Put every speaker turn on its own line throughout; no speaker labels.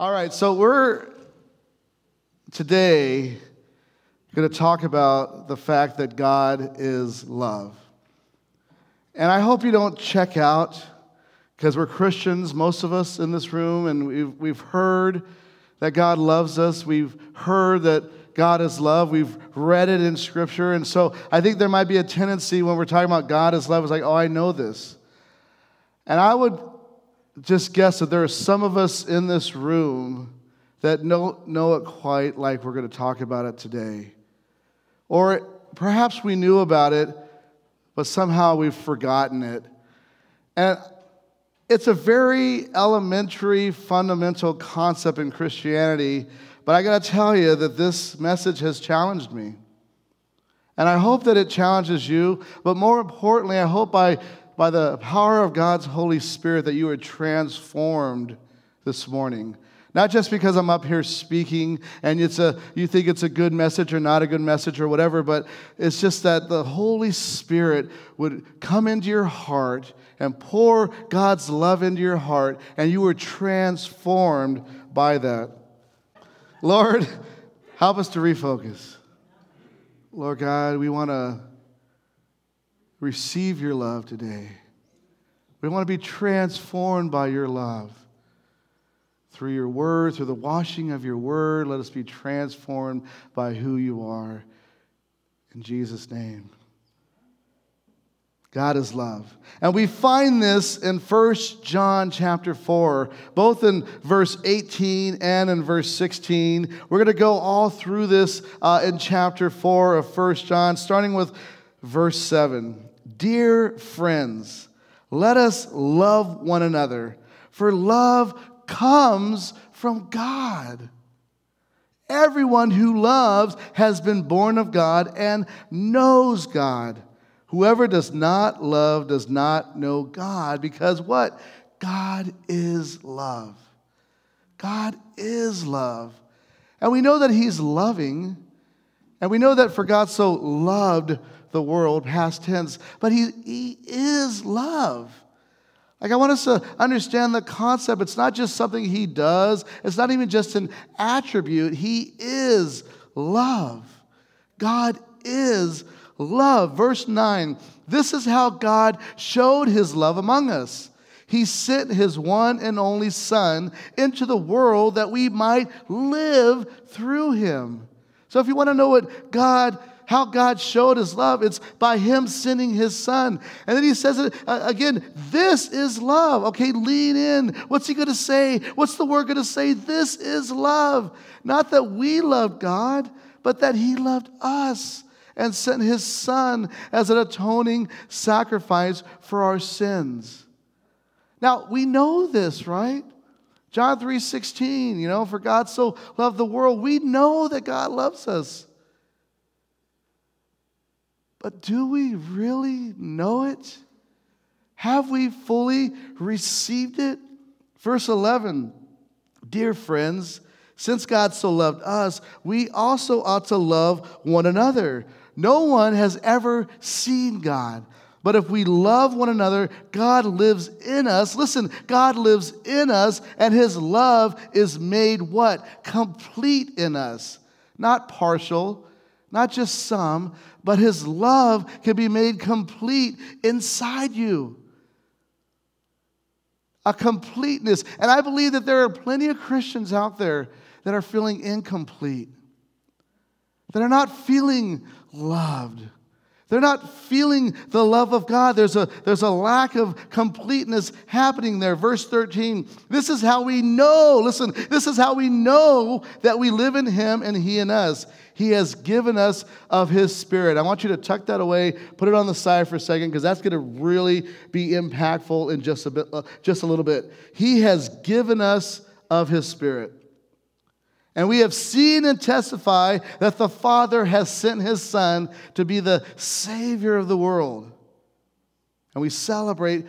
All right, so we're today going to talk about the fact that God is love. And I hope you don't check out because we're Christians, most of us in this room, and we've, we've heard that God loves us. We've heard that God is love. We've read it in Scripture. And so I think there might be a tendency when we're talking about God is love, it's like, oh, I know this. And I would just guess that there are some of us in this room that don't know it quite like we're going to talk about it today. Or perhaps we knew about it, but somehow we've forgotten it. And it's a very elementary, fundamental concept in Christianity, but I got to tell you that this message has challenged me. And I hope that it challenges you, but more importantly, I hope by by the power of God's Holy Spirit that you are transformed this morning. Not just because I'm up here speaking and it's a, you think it's a good message or not a good message or whatever, but it's just that the Holy Spirit would come into your heart and pour God's love into your heart, and you were transformed by that. Lord, help us to refocus. Lord God, we want to receive your love today. We want to be transformed by your love. Through your word, through the washing of your word, let us be transformed by who you are. In Jesus' name. God is love. And we find this in 1 John chapter 4, both in verse 18 and in verse 16. We're going to go all through this uh, in chapter 4 of 1 John, starting with verse 7. Dear friends, let us love one another, for love comes from God. Everyone who loves has been born of God and knows God. Whoever does not love does not know God, because what? God is love. God is love. And we know that He's loving, and we know that for God so loved the world, past tense, but he, he is love. Like, I want us to understand the concept. It's not just something he does, it's not even just an attribute. He is love. God is love. Verse 9 this is how God showed his love among us. He sent his one and only Son into the world that we might live through him. So, if you want to know what God how God showed his love. It's by him sending his son. And then he says it uh, again this is love. Okay, lean in. What's he going to say? What's the word going to say? This is love. Not that we loved God, but that he loved us and sent his son as an atoning sacrifice for our sins. Now, we know this, right? John 3:16, you know, for God so loved the world. We know that God loves us. But do we really know it? Have we fully received it? Verse 11 Dear friends, since God so loved us, we also ought to love one another. No one has ever seen God. But if we love one another, God lives in us. Listen, God lives in us, and his love is made what? Complete in us. Not partial, not just some, but his love can be made complete inside you. A completeness. And I believe that there are plenty of Christians out there that are feeling incomplete, that are not feeling loved. They're not feeling the love of God. There's a, there's a lack of completeness happening there. Verse 13 this is how we know, listen, this is how we know that we live in Him and He in us. He has given us of His Spirit. I want you to tuck that away, put it on the side for a second, because that's going to really be impactful in just a bit, uh, just a little bit. He has given us of His Spirit. And we have seen and testify that the Father has sent his Son to be the Savior of the world. And we celebrate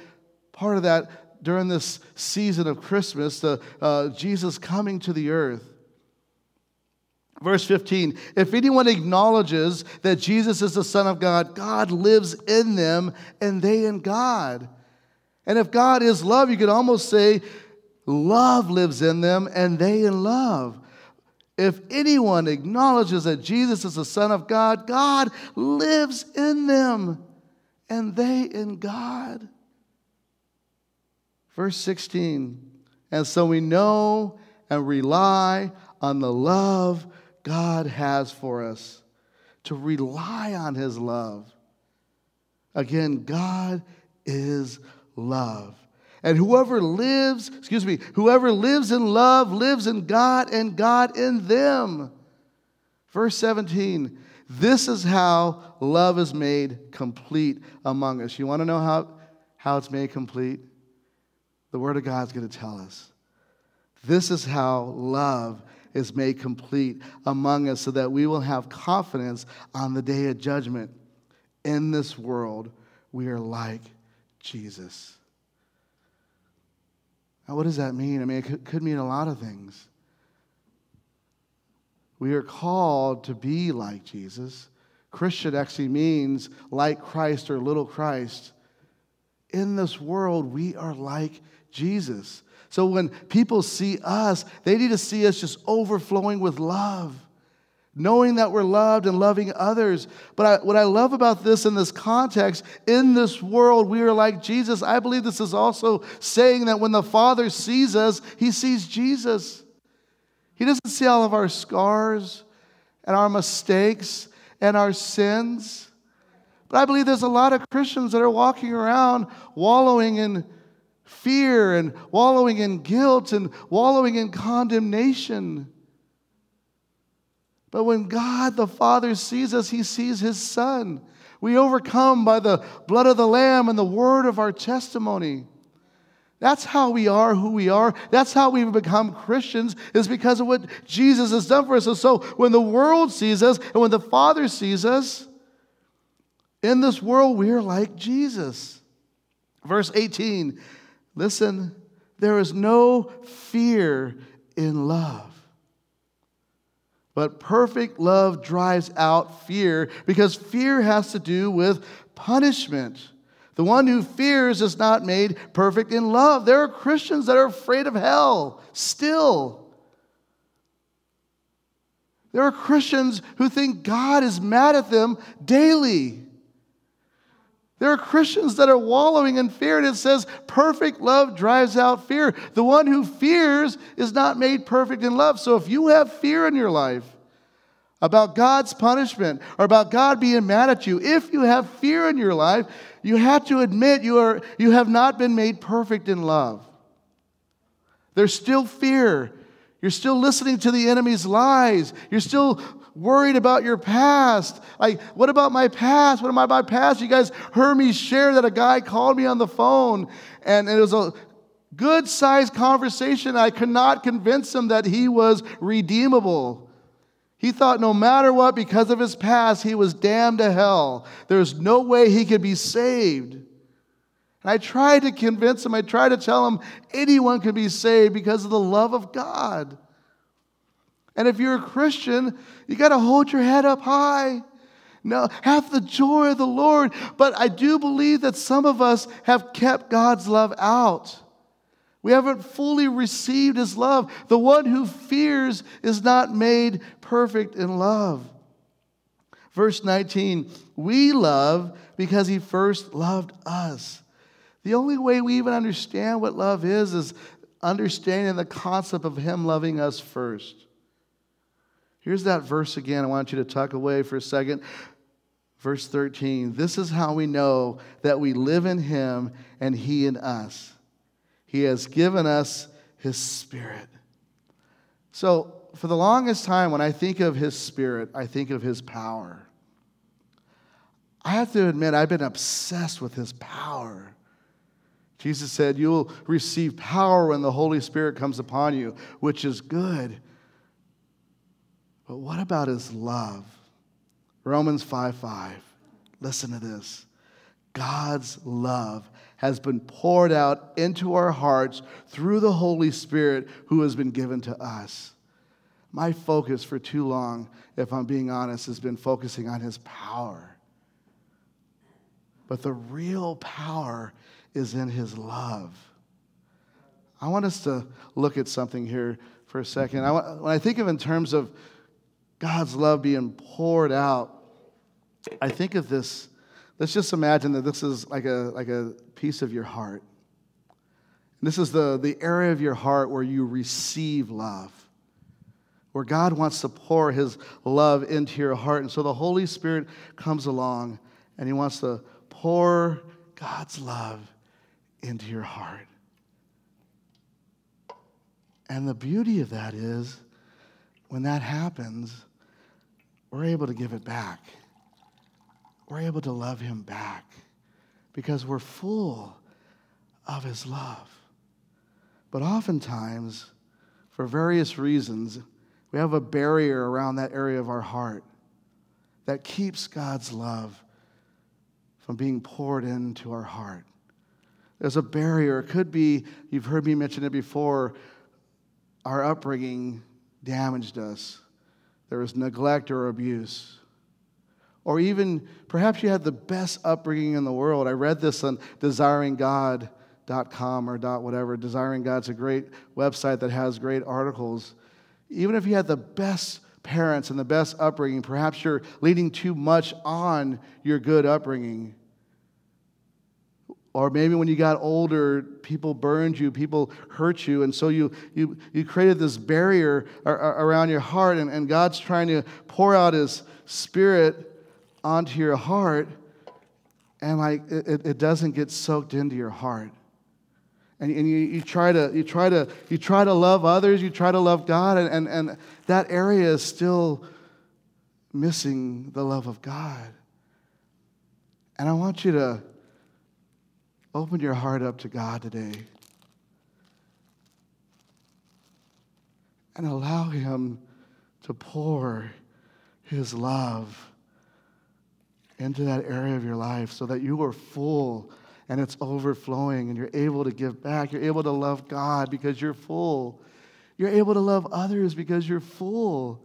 part of that during this season of Christmas, the, uh, Jesus coming to the earth. Verse 15 If anyone acknowledges that Jesus is the Son of God, God lives in them and they in God. And if God is love, you could almost say love lives in them and they in love. If anyone acknowledges that Jesus is the Son of God, God lives in them and they in God. Verse 16, and so we know and rely on the love God has for us, to rely on His love. Again, God is love. And whoever lives, excuse me, whoever lives in love lives in God and God in them. Verse 17, this is how love is made complete among us. You want to know how, how it's made complete? The Word of God is going to tell us. This is how love is made complete among us so that we will have confidence on the day of judgment. In this world, we are like Jesus. Now, what does that mean? I mean, it could, could mean a lot of things. We are called to be like Jesus. Christian actually means like Christ or little Christ. In this world, we are like Jesus. So when people see us, they need to see us just overflowing with love, knowing that we're loved and loving others. But I, what I love about this in this context, in this world, we are like Jesus. I believe this is also saying that when the Father sees us, he sees Jesus. He doesn't see all of our scars and our mistakes and our sins. But I believe there's a lot of Christians that are walking around wallowing in fear and wallowing in guilt and wallowing in condemnation. But when God the Father sees us, he sees his Son. We overcome by the blood of the Lamb and the word of our testimony. That's how we are who we are. That's how we've become Christians, is because of what Jesus has done for us. And so when the world sees us and when the Father sees us, in this world, we are like Jesus. Verse 18 Listen, there is no fear in love. But perfect love drives out fear because fear has to do with punishment. The one who fears is not made perfect in love. There are Christians that are afraid of hell still. There are Christians who think God is mad at them daily. There are Christians that are wallowing in fear, and it says, perfect love drives out fear. The one who fears is not made perfect in love. So if you have fear in your life about God's punishment or about God being mad at you, if you have fear in your life, you have to admit you, are, you have not been made perfect in love. There's still fear. You're still listening to the enemy's lies. You're still worried about your past. Like, what about my past? What about my past? You guys heard me share that a guy called me on the phone, and it was a good sized conversation. I could not convince him that he was redeemable. He thought no matter what, because of his past, he was damned to hell. There's no way he could be saved. And I tried to convince him, I tried to tell him anyone can be saved because of the love of God. And if you're a Christian, you got to hold your head up high. No, have the joy of the Lord. But I do believe that some of us have kept God's love out. We haven't fully received his love. The one who fears is not made perfect in love. Verse 19, we love because he first loved us. The only way we even understand what love is is understanding the concept of him loving us first. Here's that verse again. I want you to tuck away for a second. Verse 13 This is how we know that we live in Him and He in us. He has given us His Spirit. So, for the longest time, when I think of His Spirit, I think of His power. I have to admit, I've been obsessed with His power. Jesus said, You'll receive power when the Holy Spirit comes upon you, which is good. But what about his love? Romans 5 5. Listen to this. God's love has been poured out into our hearts through the Holy Spirit who has been given to us. My focus for too long, if I'm being honest, has been focusing on his power. But the real power is in his love. I want us to look at something here for a second. I, when I think of in terms of God's love being poured out, I think of this. Let's just imagine that this is like a, like a piece of your heart. This is the, the area of your heart where you receive love, where God wants to pour his love into your heart. And so the Holy Spirit comes along and he wants to pour God's love into your heart. And the beauty of that is when that happens, we're able to give it back. We're able to love him back because we're full of his love. But oftentimes, for various reasons, we have a barrier around that area of our heart that keeps God's love from being poured into our heart. There's a barrier. It could be, you've heard me mention it before, our upbringing damaged us. There was neglect or abuse. Or even, perhaps you had the best upbringing in the world. I read this on desiringgod.com or dot whatever. Desiring God's a great website that has great articles. Even if you had the best parents and the best upbringing, perhaps you're leaning too much on your good upbringing. Or maybe when you got older, people burned you, people hurt you, and so you, you, you created this barrier around your heart, and, and God's trying to pour out His Spirit onto your heart, and like it, it doesn't get soaked into your heart. And, and you, you, try to, you, try to, you try to love others, you try to love God, and, and, and that area is still missing the love of God. And I want you to Open your heart up to God today and allow Him to pour His love into that area of your life so that you are full and it's overflowing and you're able to give back. You're able to love God because you're full. You're able to love others because you're full.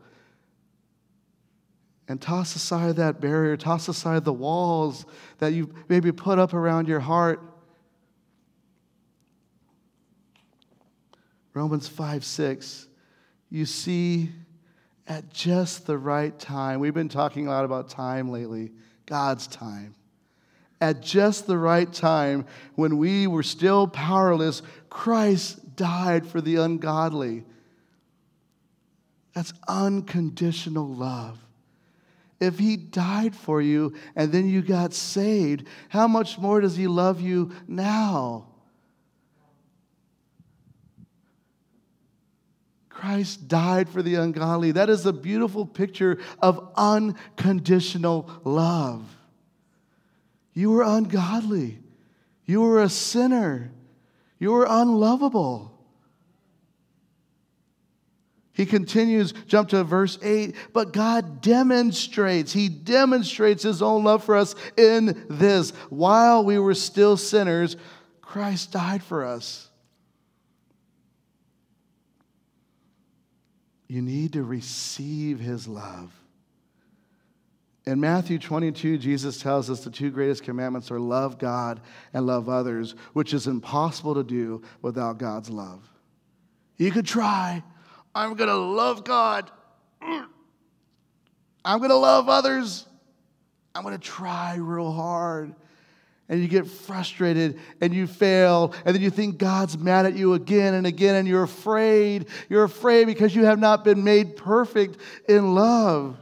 And toss aside that barrier, toss aside the walls that you maybe put up around your heart Romans 5 6, you see at just the right time, we've been talking a lot about time lately, God's time. At just the right time, when we were still powerless, Christ died for the ungodly. That's unconditional love. If he died for you and then you got saved, how much more does he love you now? Christ died for the ungodly. That is a beautiful picture of unconditional love. You were ungodly. You were a sinner. You were unlovable. He continues, jump to verse 8, but God demonstrates, He demonstrates His own love for us in this. While we were still sinners, Christ died for us. You need to receive his love. In Matthew 22, Jesus tells us the two greatest commandments are love God and love others, which is impossible to do without God's love. You could try, I'm going to love God. I'm going to love others. I'm going to try real hard and you get frustrated and you fail and then you think God's mad at you again and again and you're afraid. You're afraid because you have not been made perfect in love.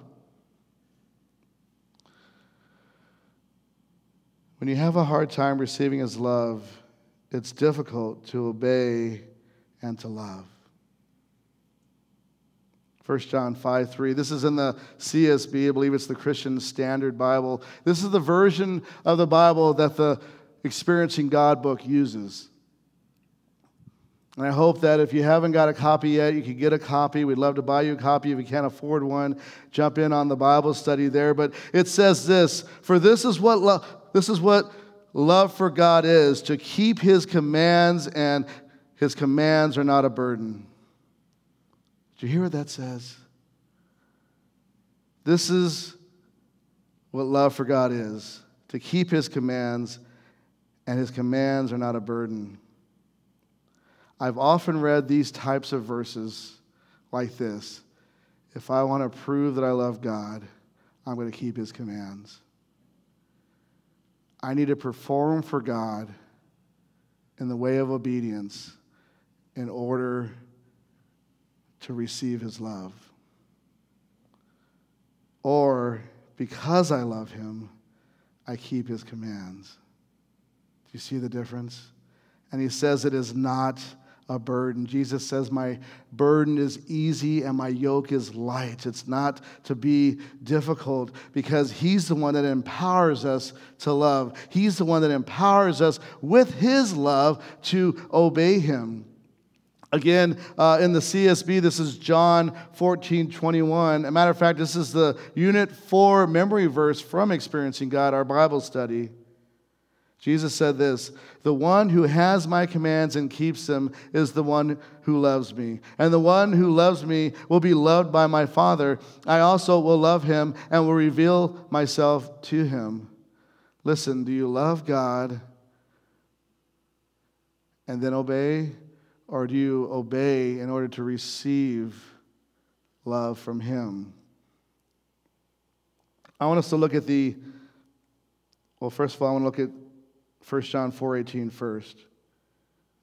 When you have a hard time receiving His love, it's difficult to obey and to love. 1 John 5 3. This is in the CSB. I believe it's the Christian Standard Bible. This is the version of the Bible that the Experiencing God book uses. And I hope that if you haven't got a copy yet, you can get a copy. We'd love to buy you a copy. If you can't afford one, jump in on the Bible study there. But it says this For this is what, lo- this is what love for God is to keep his commands, and his commands are not a burden. Do you hear what that says? This is what love for God is to keep his commands, and his commands are not a burden. I've often read these types of verses like this If I want to prove that I love God, I'm going to keep his commands. I need to perform for God in the way of obedience in order to receive his love. Or because I love him, I keep his commands. Do you see the difference? And he says it is not a burden. Jesus says, My burden is easy and my yoke is light. It's not to be difficult because He's the one that empowers us to love. He's the one that empowers us with His love to obey Him. Again, uh, in the CSB, this is John 14, 21. a matter of fact, this is the Unit 4 memory verse from Experiencing God, our Bible study. Jesus said this The one who has my commands and keeps them is the one who loves me. And the one who loves me will be loved by my Father. I also will love him and will reveal myself to him. Listen, do you love God and then obey? Or do you obey in order to receive love from Him? I want us to look at the, well, first of all, I want to look at 1 John 4 18 first.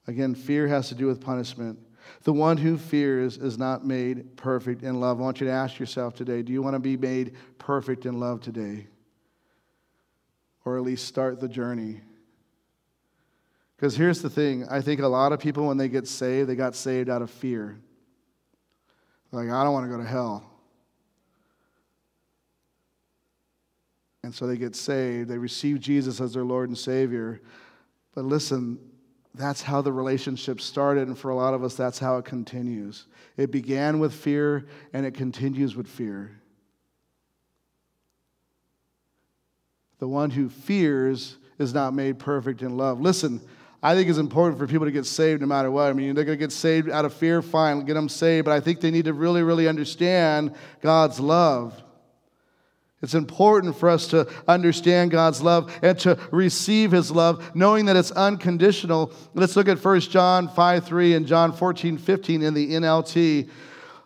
Again, fear has to do with punishment. The one who fears is not made perfect in love. I want you to ask yourself today do you want to be made perfect in love today? Or at least start the journey? Because here's the thing I think a lot of people, when they get saved, they got saved out of fear. Like, I don't want to go to hell. And so they get saved. They receive Jesus as their Lord and Savior. But listen, that's how the relationship started. And for a lot of us, that's how it continues. It began with fear and it continues with fear. The one who fears is not made perfect in love. Listen, I think it's important for people to get saved no matter what. I mean, they're going to get saved out of fear, fine, get them saved, but I think they need to really, really understand God's love. It's important for us to understand God's love and to receive His love, knowing that it's unconditional. Let's look at 1 John 5 3 and John 14 15 in the NLT.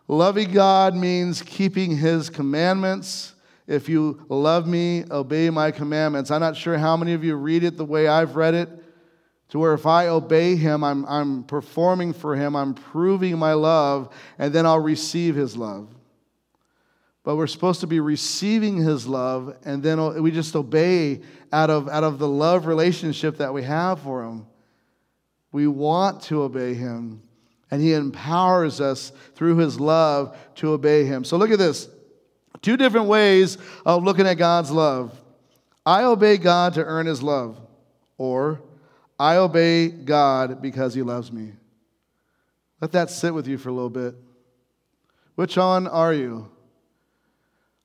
Loving God means keeping His commandments. If you love me, obey my commandments. I'm not sure how many of you read it the way I've read it to where if I obey him, I'm, I'm performing for him, I'm proving my love, and then I'll receive his love. But we're supposed to be receiving his love, and then we just obey out of, out of the love relationship that we have for him. We want to obey him, and he empowers us through his love to obey him. So look at this two different ways of looking at God's love. I obey God to earn his love, or I obey God because he loves me. Let that sit with you for a little bit. Which one are you?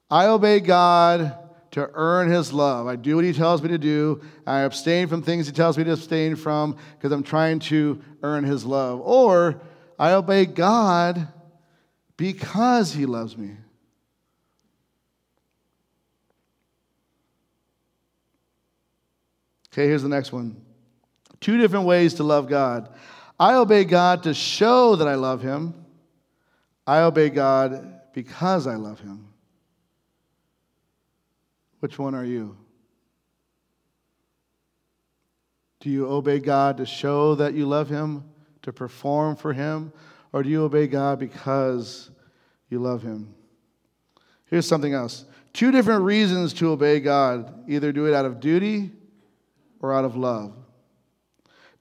I obey God to earn his love. I do what he tells me to do. I abstain from things he tells me to abstain from because I'm trying to earn his love. Or I obey God because he loves me. Okay, here's the next one. Two different ways to love God. I obey God to show that I love Him. I obey God because I love Him. Which one are you? Do you obey God to show that you love Him, to perform for Him, or do you obey God because you love Him? Here's something else two different reasons to obey God either do it out of duty or out of love.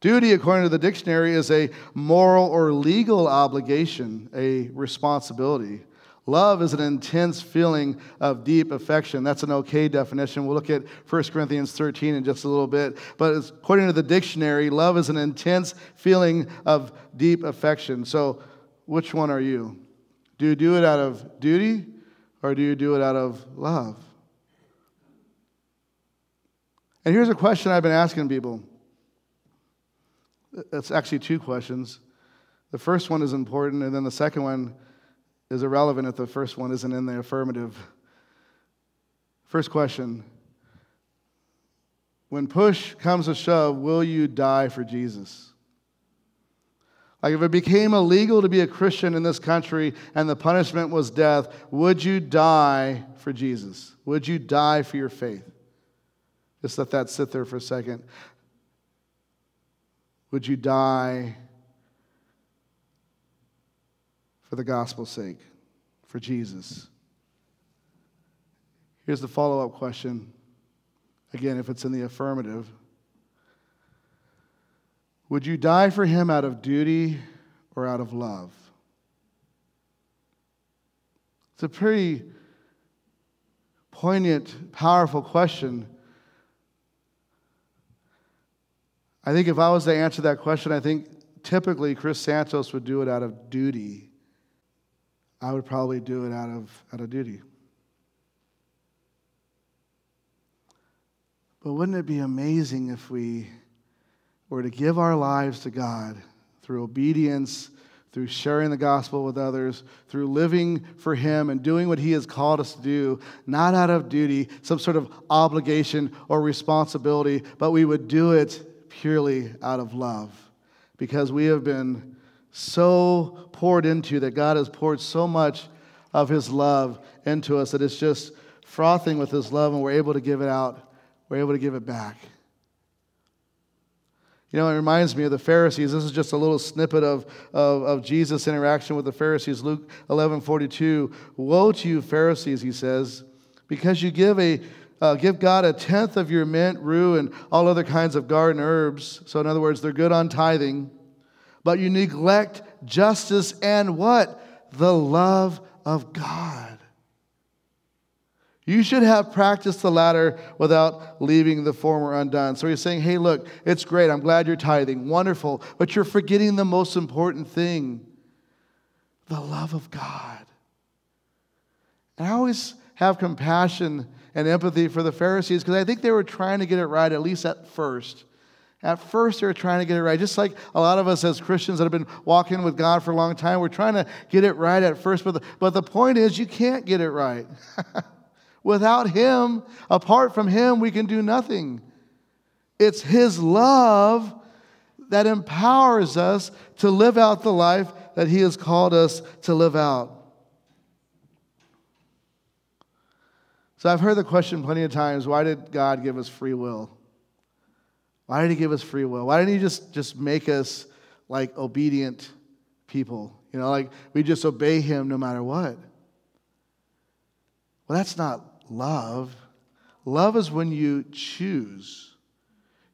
Duty, according to the dictionary, is a moral or legal obligation, a responsibility. Love is an intense feeling of deep affection. That's an okay definition. We'll look at 1 Corinthians 13 in just a little bit. But according to the dictionary, love is an intense feeling of deep affection. So, which one are you? Do you do it out of duty or do you do it out of love? And here's a question I've been asking people it's actually two questions. The first one is important, and then the second one is irrelevant if the first one isn't in the affirmative. First question When push comes to shove, will you die for Jesus? Like if it became illegal to be a Christian in this country and the punishment was death, would you die for Jesus? Would you die for your faith? Just let that sit there for a second. Would you die for the gospel's sake, for Jesus? Here's the follow up question. Again, if it's in the affirmative, would you die for him out of duty or out of love? It's a pretty poignant, powerful question. I think if I was to answer that question, I think typically Chris Santos would do it out of duty. I would probably do it out of, out of duty. But wouldn't it be amazing if we were to give our lives to God through obedience, through sharing the gospel with others, through living for Him and doing what He has called us to do, not out of duty, some sort of obligation or responsibility, but we would do it purely out of love because we have been so poured into that God has poured so much of His love into us that it's just frothing with His love and we're able to give it out, we're able to give it back. You know, it reminds me of the Pharisees. This is just a little snippet of, of, of Jesus' interaction with the Pharisees. Luke 11 42. Woe to you, Pharisees, he says, because you give, a, uh, give God a tenth of your mint, rue, and all other kinds of garden herbs. So, in other words, they're good on tithing. But you neglect justice and what? The love of God. You should have practiced the latter without leaving the former undone. So he's saying, hey, look, it's great. I'm glad you're tithing. Wonderful. But you're forgetting the most important thing the love of God. And I always have compassion and empathy for the Pharisees because I think they were trying to get it right, at least at first. At first, they were trying to get it right. Just like a lot of us as Christians that have been walking with God for a long time, we're trying to get it right at first. But the, but the point is, you can't get it right. Without Him, apart from Him, we can do nothing. It's His love that empowers us to live out the life that He has called us to live out. So I've heard the question plenty of times why did God give us free will? Why did He give us free will? Why didn't He just, just make us like obedient people? You know, like we just obey Him no matter what. Well, that's not love. Love is when you choose.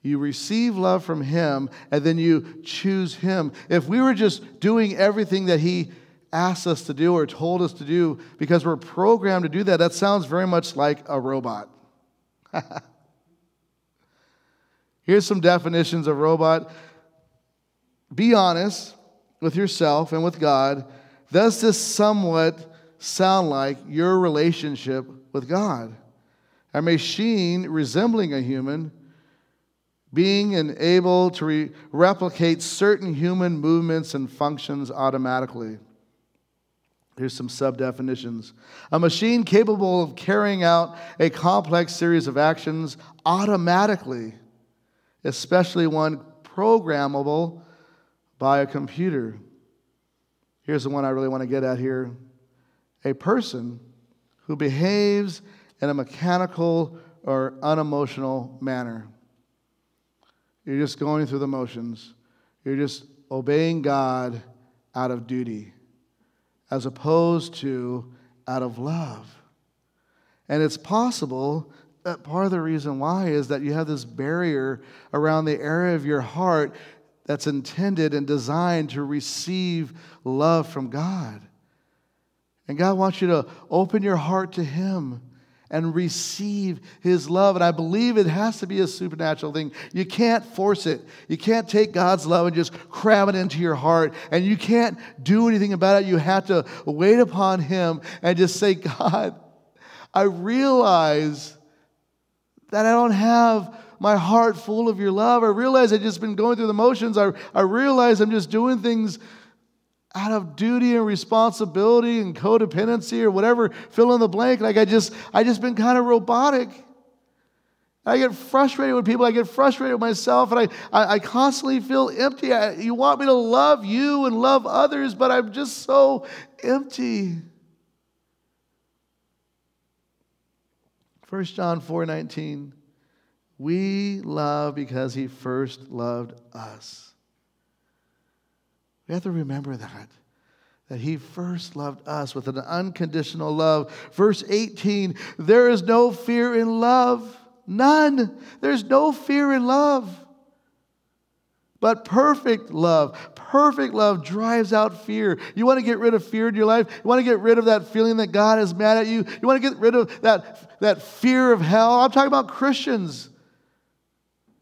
You receive love from Him and then you choose Him. If we were just doing everything that He asked us to do or told us to do because we're programmed to do that, that sounds very much like a robot. Here's some definitions of robot. Be honest with yourself and with God. Does this somewhat sound like your relationship with God. A machine resembling a human, being and able to re- replicate certain human movements and functions automatically. Here's some sub definitions. A machine capable of carrying out a complex series of actions automatically, especially one programmable by a computer. Here's the one I really want to get at here a person who behaves in a mechanical or unemotional manner. You're just going through the motions. You're just obeying God out of duty as opposed to out of love. And it's possible that part of the reason why is that you have this barrier around the area of your heart that's intended and designed to receive love from God. And God wants you to open your heart to Him and receive His love. And I believe it has to be a supernatural thing. You can't force it. You can't take God's love and just cram it into your heart. And you can't do anything about it. You have to wait upon Him and just say, God, I realize that I don't have my heart full of your love. I realize I've just been going through the motions. I, I realize I'm just doing things out of duty and responsibility and codependency or whatever, fill in the blank. Like I just, I just been kind of robotic. I get frustrated with people. I get frustrated with myself, and I, I, I constantly feel empty. I, you want me to love you and love others, but I'm just so empty. 1 John 4 19. We love because he first loved us. We have to remember that. That he first loved us with an unconditional love. Verse 18 there is no fear in love None. There's no fear in love. But perfect love, perfect love drives out fear. You want to get rid of fear in your life? You want to get rid of that feeling that God is mad at you? You want to get rid of that, that fear of hell? I'm talking about Christians.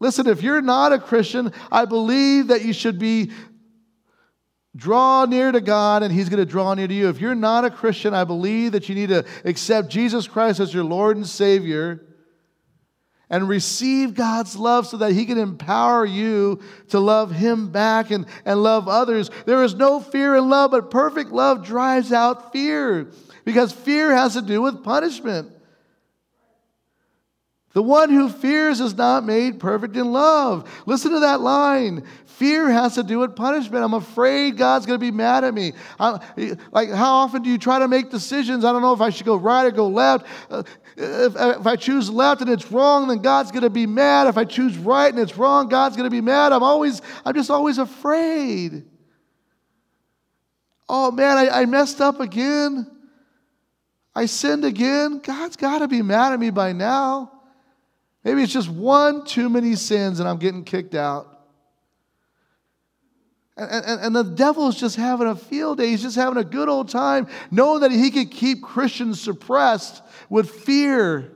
Listen, if you're not a Christian, I believe that you should be draw near to God and He's going to draw near to you. If you're not a Christian, I believe that you need to accept Jesus Christ as your Lord and Savior and receive God's love so that He can empower you to love Him back and, and love others. There is no fear in love, but perfect love drives out fear because fear has to do with punishment. The one who fears is not made perfect in love. Listen to that line. Fear has to do with punishment. I'm afraid God's going to be mad at me. I'm, like, how often do you try to make decisions? I don't know if I should go right or go left. Uh, if, if I choose left and it's wrong, then God's going to be mad. If I choose right and it's wrong, God's going to be mad. I'm always, I'm just always afraid. Oh man, I, I messed up again. I sinned again. God's got to be mad at me by now. Maybe it's just one too many sins and I'm getting kicked out. And, and, and, the devil is just having a field day. He's just having a good old time, knowing that he could keep Christians suppressed with fear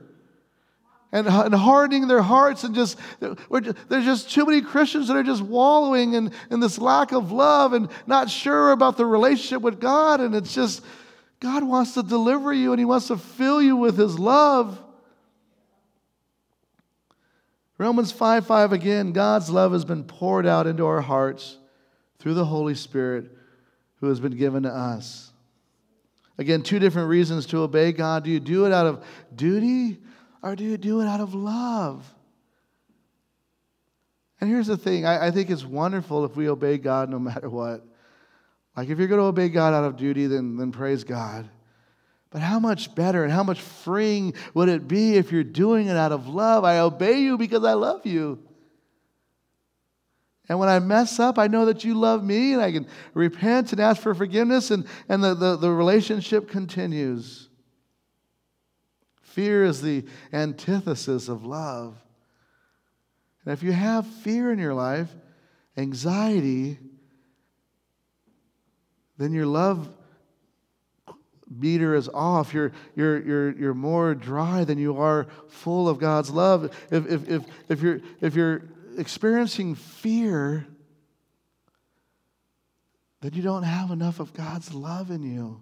and, and hardening their hearts. And just, there's just too many Christians that are just wallowing in, in this lack of love and not sure about the relationship with God. And it's just, God wants to deliver you and he wants to fill you with his love. Romans 5 5 again, God's love has been poured out into our hearts through the Holy Spirit who has been given to us. Again, two different reasons to obey God. Do you do it out of duty or do you do it out of love? And here's the thing I, I think it's wonderful if we obey God no matter what. Like, if you're going to obey God out of duty, then, then praise God. But how much better and how much freeing would it be if you're doing it out of love? I obey you because I love you. And when I mess up, I know that you love me and I can repent and ask for forgiveness, and, and the, the, the relationship continues. Fear is the antithesis of love. And if you have fear in your life, anxiety, then your love meter is off. You're, you're, you're, you're more dry than you are full of God's love. If, if, if, if, you're, if you're experiencing fear, then you don't have enough of God's love in you.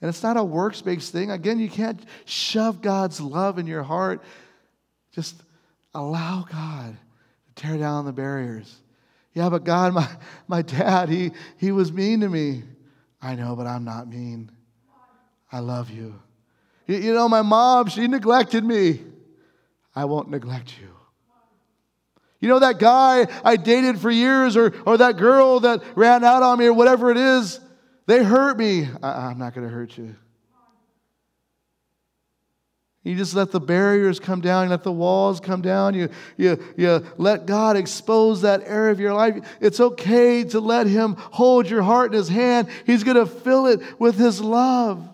And it's not a works based thing. Again, you can't shove God's love in your heart. Just allow God to tear down the barriers. Yeah, but God, my, my dad, he, he was mean to me. I know, but I'm not mean. I love you. you. You know, my mom, she neglected me. I won't neglect you. You know, that guy I dated for years or, or that girl that ran out on me or whatever it is, they hurt me. I, I'm not going to hurt you. You just let the barriers come down, you let the walls come down, you, you, you let God expose that area of your life. It's okay to let Him hold your heart in His hand. He's going to fill it with His love.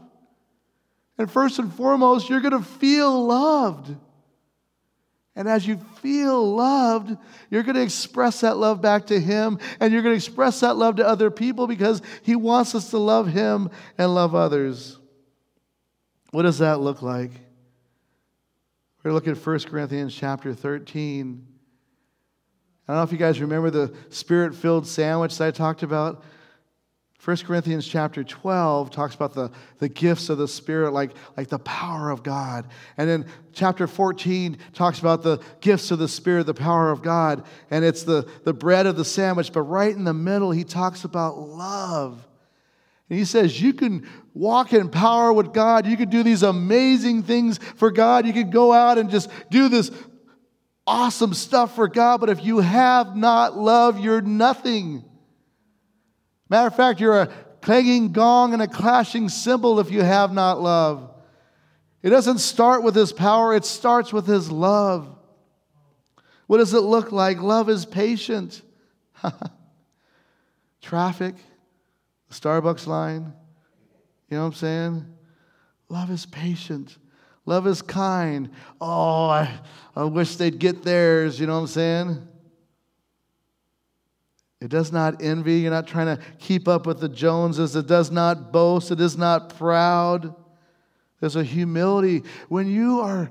And first and foremost, you're going to feel loved. And as you feel loved, you're going to express that love back to Him, and you're going to express that love to other people because He wants us to love Him and love others. What does that look like? We're going to look at 1 Corinthians chapter 13. I don't know if you guys remember the spirit filled sandwich that I talked about. 1 Corinthians chapter 12 talks about the, the gifts of the Spirit, like, like the power of God. And then chapter 14 talks about the gifts of the Spirit, the power of God. And it's the, the bread of the sandwich. But right in the middle, he talks about love. And he says, You can walk in power with God. You can do these amazing things for God. You can go out and just do this awesome stuff for God, but if you have not love, you're nothing. Matter of fact, you're a clanging gong and a clashing cymbal if you have not love. It doesn't start with his power, it starts with his love. What does it look like? Love is patient. Traffic, the Starbucks line, you know what I'm saying? Love is patient. Love is kind. Oh, I, I wish they'd get theirs, you know what I'm saying? It does not envy. You're not trying to keep up with the Joneses. It does not boast. It is not proud. There's a humility. When you are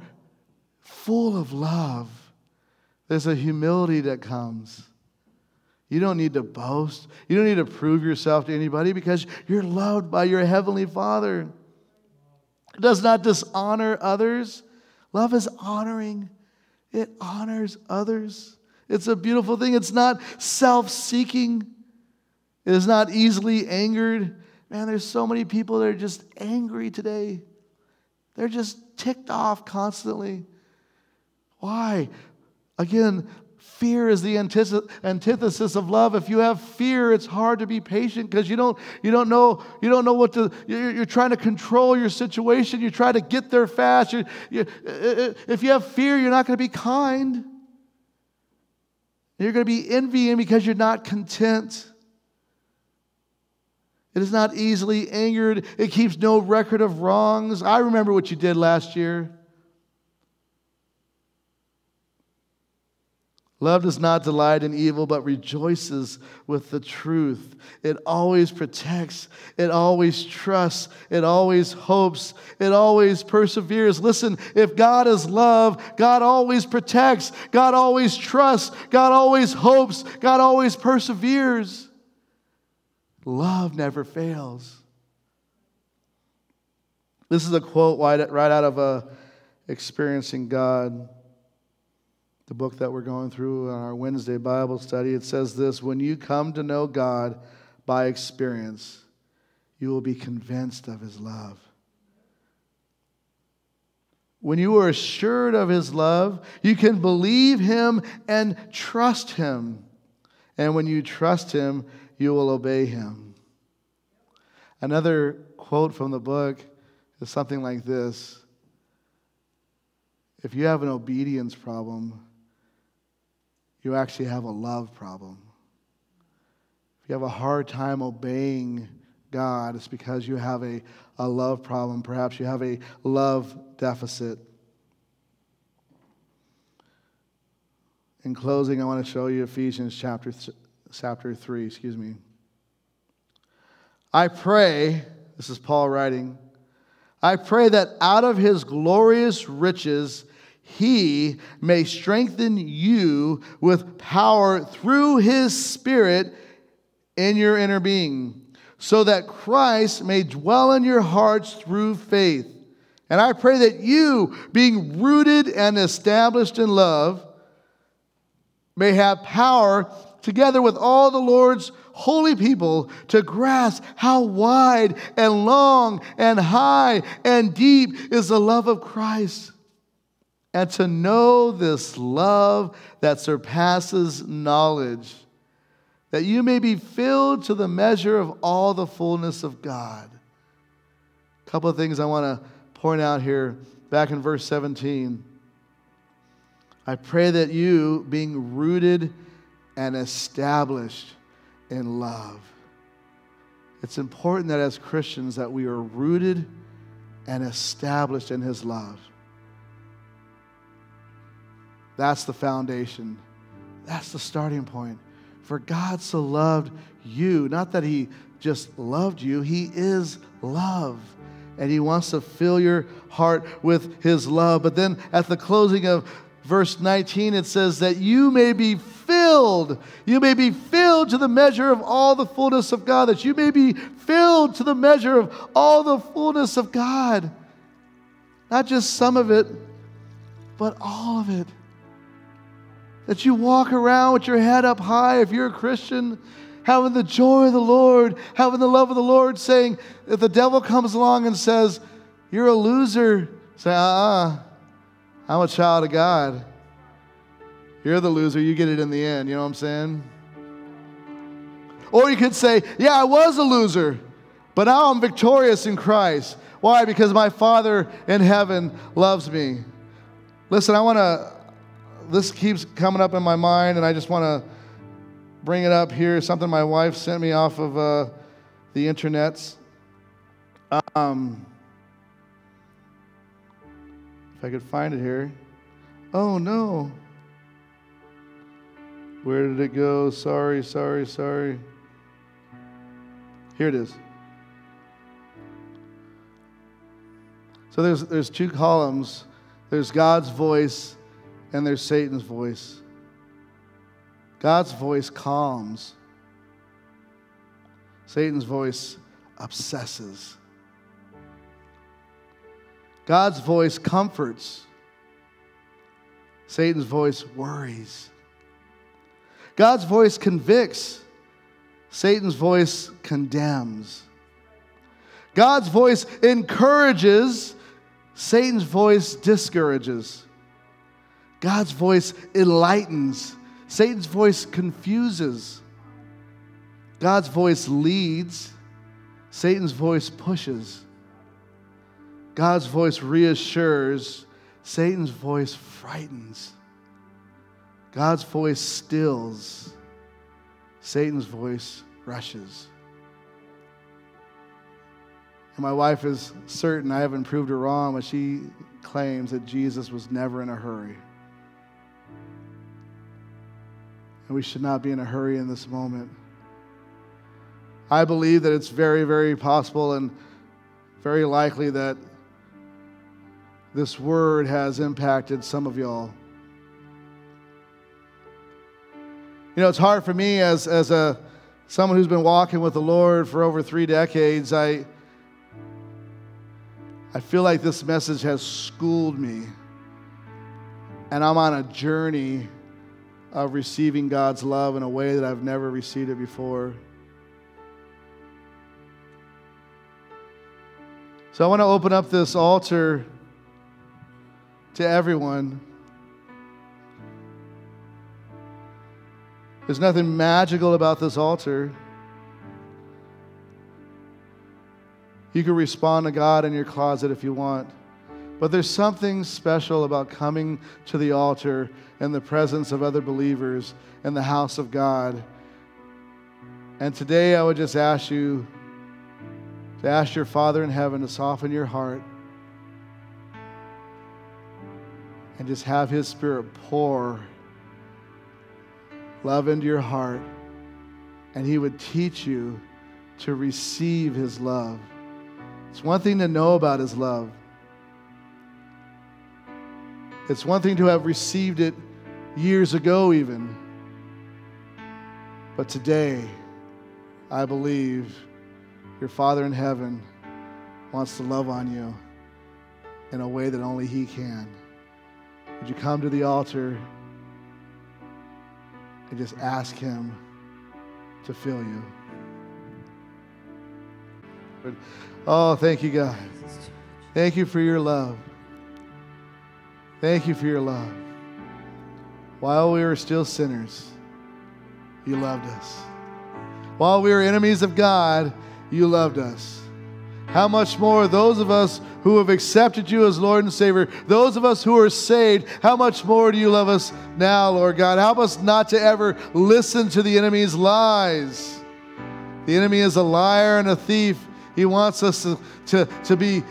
full of love, there's a humility that comes. You don't need to boast. You don't need to prove yourself to anybody because you're loved by your Heavenly Father. It does not dishonor others. Love is honoring, it honors others. It's a beautiful thing. It's not self seeking, it is not easily angered. Man, there's so many people that are just angry today. They're just ticked off constantly. Why? Again, fear is the antithesis of love. If you have fear, it's hard to be patient because you don't, you don't know you don't know what to. You're, you're, trying to control your situation. You try to get there fast. You, you, if you have fear, you're not going to be kind. You're going to be envying because you're not content. It is not easily angered. It keeps no record of wrongs. I remember what you did last year. Love does not delight in evil, but rejoices with the truth. It always protects. It always trusts. It always hopes. It always perseveres. Listen, if God is love, God always protects. God always trusts. God always hopes. God always perseveres. Love never fails. This is a quote right out of uh, Experiencing God the book that we're going through on our Wednesday Bible study, it says this When you come to know God by experience, you will be convinced of his love. When you are assured of his love, you can believe him and trust him. And when you trust him, you will obey him. Another quote from the book is something like this If you have an obedience problem, you actually have a love problem. If you have a hard time obeying God, it's because you have a, a love problem. Perhaps you have a love deficit. In closing, I want to show you Ephesians chapter, chapter 3, excuse me. I pray, this is Paul writing, I pray that out of his glorious riches, he may strengthen you with power through his Spirit in your inner being, so that Christ may dwell in your hearts through faith. And I pray that you, being rooted and established in love, may have power together with all the Lord's holy people to grasp how wide and long and high and deep is the love of Christ and to know this love that surpasses knowledge, that you may be filled to the measure of all the fullness of God. A couple of things I want to point out here back in verse 17. I pray that you, being rooted and established in love, it's important that as Christians that we are rooted and established in his love. That's the foundation. That's the starting point. For God so loved you, not that He just loved you, He is love. And He wants to fill your heart with His love. But then at the closing of verse 19, it says that you may be filled. You may be filled to the measure of all the fullness of God, that you may be filled to the measure of all the fullness of God. Not just some of it, but all of it. That you walk around with your head up high if you're a Christian, having the joy of the Lord, having the love of the Lord, saying, if the devil comes along and says, You're a loser, say, Uh uh-uh, uh, I'm a child of God. You're the loser. You get it in the end. You know what I'm saying? Or you could say, Yeah, I was a loser, but now I'm victorious in Christ. Why? Because my Father in heaven loves me. Listen, I want to, this keeps coming up in my mind, and I just want to bring it up here. Something my wife sent me off of uh, the internets. Um, if I could find it here. Oh, no. Where did it go? Sorry, sorry, sorry. Here it is. So there's, there's two columns there's God's voice and there's Satan's voice. God's voice calms, Satan's voice obsesses. God's voice comforts, Satan's voice worries. God's voice convicts, Satan's voice condemns. God's voice encourages, Satan's voice discourages. God's voice enlightens, Satan's voice confuses. God's voice leads, Satan's voice pushes. God's voice reassures, Satan's voice frightens. God's voice stills, Satan's voice rushes. And my wife is certain I haven't proved her wrong, but she claims that Jesus was never in a hurry. And we should not be in a hurry in this moment. I believe that it's very, very possible and very likely that this word has impacted some of y'all. You know, it's hard for me as, as a someone who's been walking with the Lord for over three decades. I, I feel like this message has schooled me. And I'm on a journey of receiving God's love in a way that I've never received it before. So I want to open up this altar to everyone. There's nothing magical about this altar. You can respond to God in your closet if you want. But there's something special about coming to the altar in the presence of other believers in the house of God. And today I would just ask you to ask your Father in heaven to soften your heart and just have His Spirit pour love into your heart, and He would teach you to receive His love. It's one thing to know about His love, it's one thing to have received it years ago, even. But today, I believe your Father in heaven wants to love on you in a way that only He can. Would you come to the altar? and just ask Him to fill you. Oh, thank you, God. Thank you for your love. Thank you for your love. While we were still sinners, you loved us. While we were enemies of God, you loved us. How much more those of us who have accepted you as Lord and Savior, those of us who are saved, how much more do you love us now, Lord God? Help us not to ever listen to the enemy's lies. The enemy is a liar and a thief. He wants us to, to, to be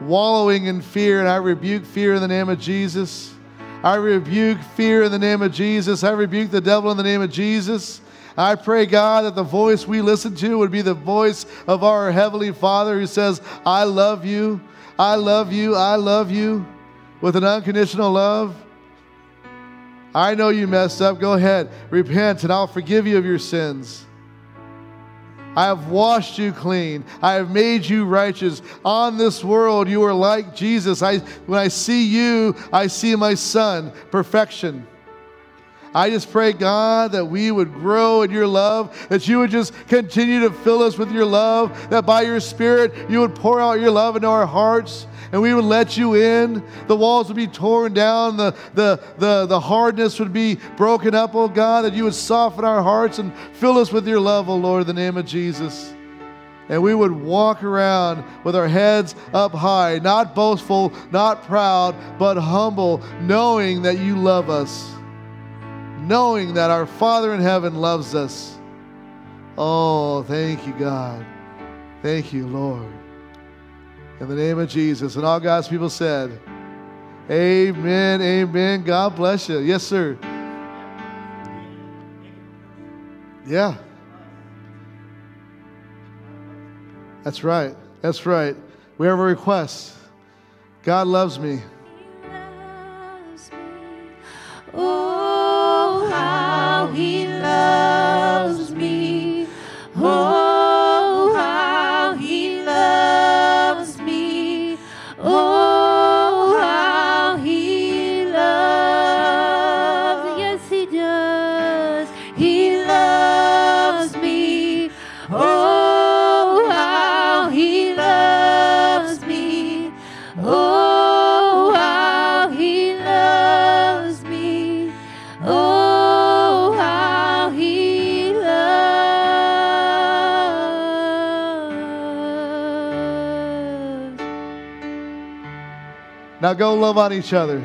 wallowing in fear, and I rebuke fear in the name of Jesus. I rebuke fear in the name of Jesus. I rebuke the devil in the name of Jesus. I pray, God, that the voice we listen to would be the voice of our Heavenly Father who says, I love you, I love you, I love you with an unconditional love. I know you messed up. Go ahead, repent, and I'll forgive you of your sins. I have washed you clean. I have made you righteous. On this world, you are like Jesus. I, when I see you, I see my son, perfection. I just pray, God, that we would grow in your love, that you would just continue to fill us with your love, that by your Spirit you would pour out your love into our hearts and we would let you in. The walls would be torn down, the, the, the, the hardness would be broken up, oh God, that you would soften our hearts and fill us with your love, oh Lord, in the name of Jesus. And we would walk around with our heads up high, not boastful, not proud, but humble, knowing that you love us, knowing that our Father in heaven loves us. Oh, thank you, God. Thank you, Lord. In the name of Jesus. And all God's people said, Amen, amen. God bless you. Yes, sir. Yeah. That's right. That's right. We have a request. God loves me. Now go love on each other.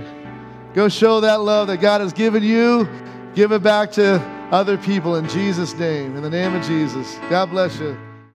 Go show that love that God has given you. Give it back to other people in Jesus' name. In the name of Jesus. God bless you.